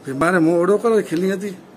Pemar, mo orang kalau kelihatan.